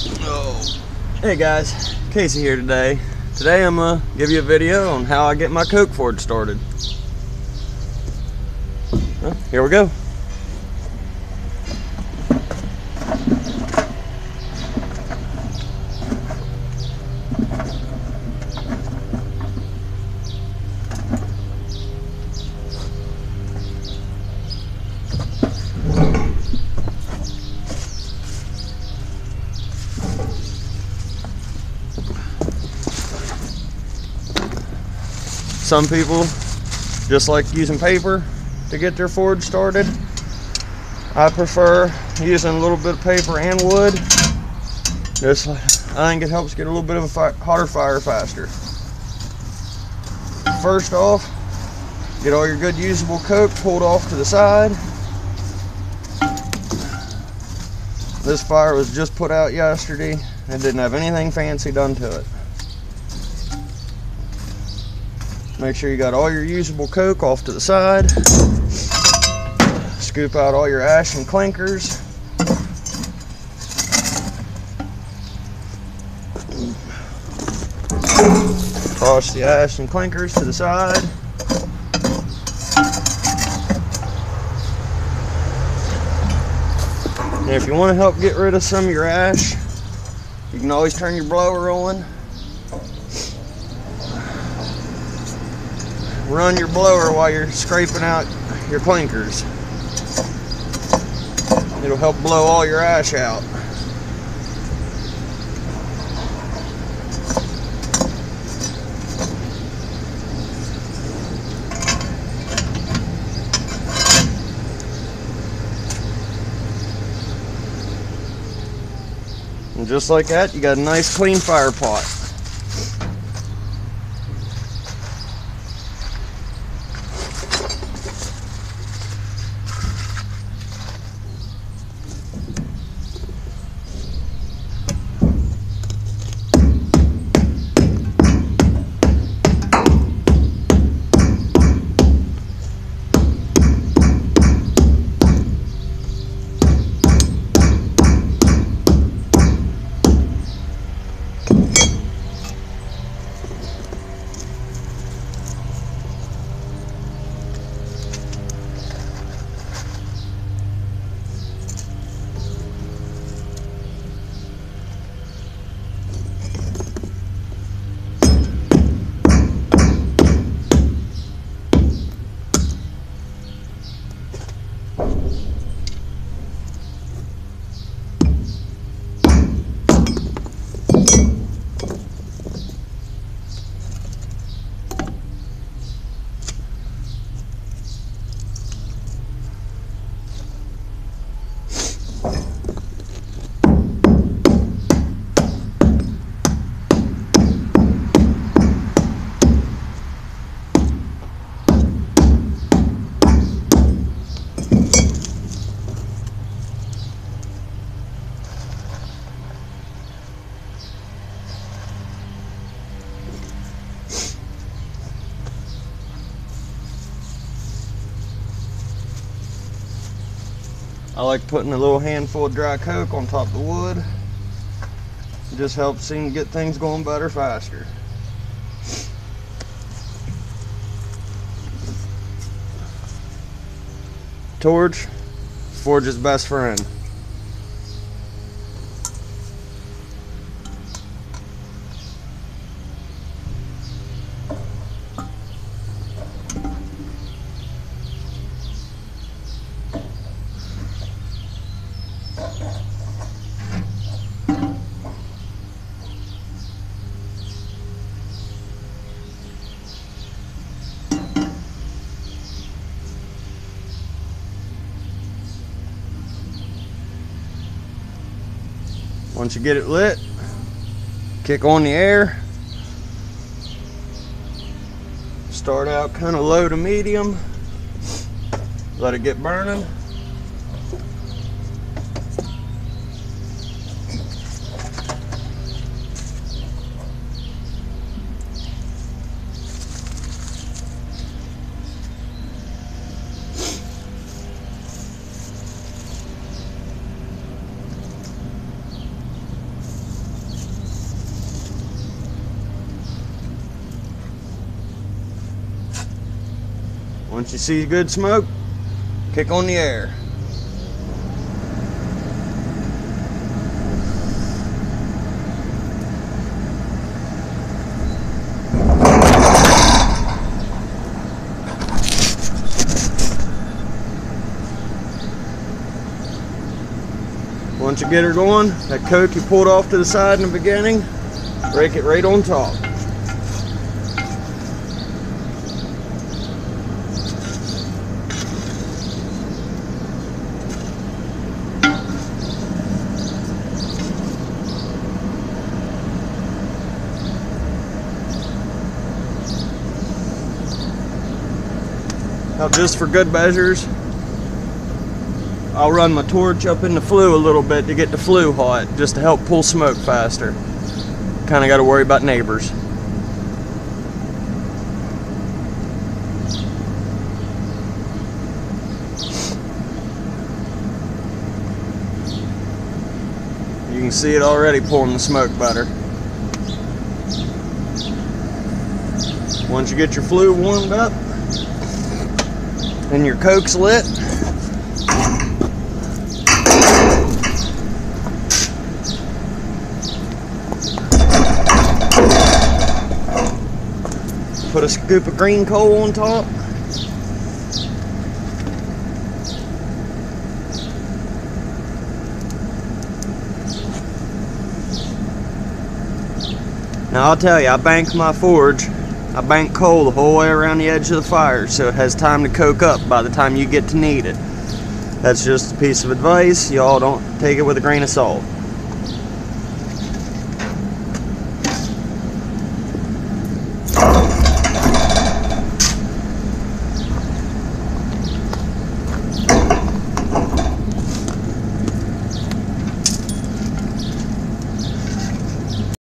Oh. Hey guys, Casey here today. Today I'm gonna give you a video on how I get my Coke forge started. Well, here we go. Some people just like using paper to get their forge started. I prefer using a little bit of paper and wood. Just, I think it helps get a little bit of a hotter fire faster. First off, get all your good usable coke pulled off to the side. This fire was just put out yesterday and didn't have anything fancy done to it. Make sure you got all your usable coke off to the side. Scoop out all your ash and clinkers. Toss the ash and clinkers to the side. And if you want to help get rid of some of your ash, you can always turn your blower on. Run your blower while you're scraping out your clinkers. It'll help blow all your ash out. And just like that, you got a nice clean fire pot. I like putting a little handful of dry coke on top of the wood. It just helps seem to get things going better faster. Torch, Forge's best friend. Once you get it lit, kick on the air. Start out kind of low to medium. Let it get burning. Once you see good smoke, kick on the air. Once you get her going, that coke you pulled off to the side in the beginning, break it right on top. Now just for good measures, I'll run my torch up in the flue a little bit to get the flue hot, just to help pull smoke faster. Kind of got to worry about neighbors. You can see it already pulling the smoke better. Once you get your flue warmed up and your coke's lit, Put a scoop of green coal on top. Now I'll tell you, I banked my forge. I bank coal the whole way around the edge of the fire so it has time to coke up by the time you get to need it. That's just a piece of advice. Y'all don't take it with a grain of salt.